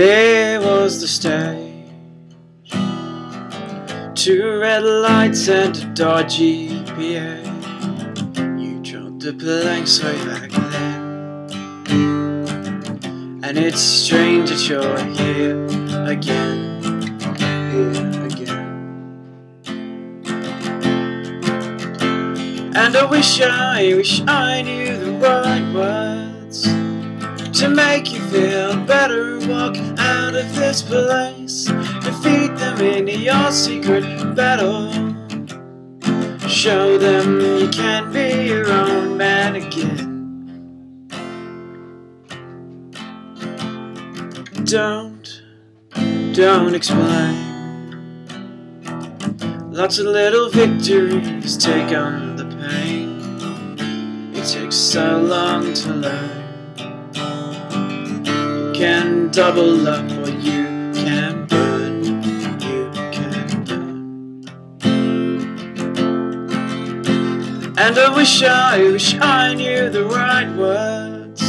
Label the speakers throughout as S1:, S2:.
S1: There was the stage, two red lights and a dodgy PA. You dropped the planks way back then, and it's strange that you're here again, here again. And I wish I, wish I knew the right words to make you feel better. Walk out of this place, defeat them in your secret battle. Show them you can be your own man again. Don't, don't explain. Lots of little victories take on the pain. It takes so long to learn. Can double up what you can burn. You can burn. And I wish I, wish I knew the right words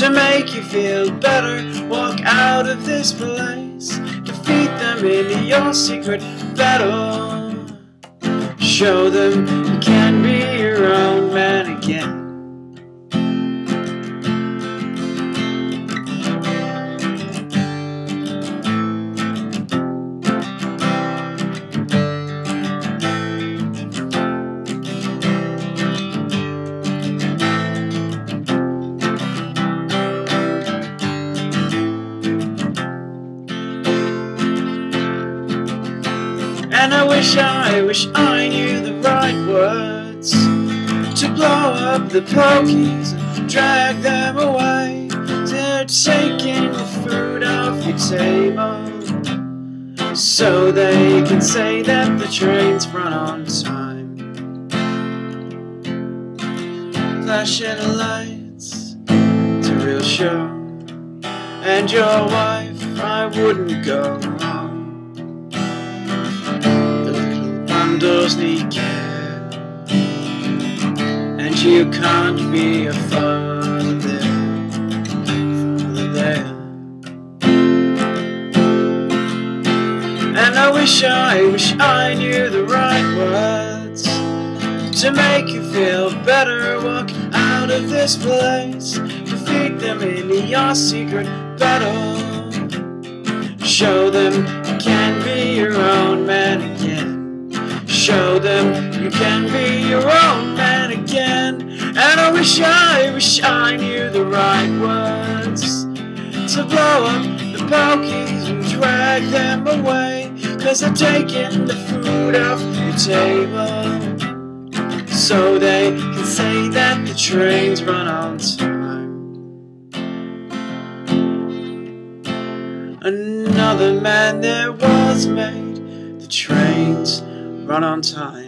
S1: to make you feel better. Walk out of this place, defeat them in your secret battle. Show them you can be your own man again. And I wish I, wish I knew the right words to blow up the pokies and drag them away. They're taking the food off your table so they can say that the trains run on time. Flashing lights, it's a real show. And your wife, I wouldn't go and you can't be a father there, father there. And I wish I, wish I knew the right words to make you feel better. Walk out of this place, defeat them in your secret battle. Show them you can be your own man again. Show them you can be your own man again. And I wish I, wish I knew the right words to blow up the pokies and drag them away. Cause they're taking the food off your table. So they can say that the trains run on time. Another man there was made, the trains run on time.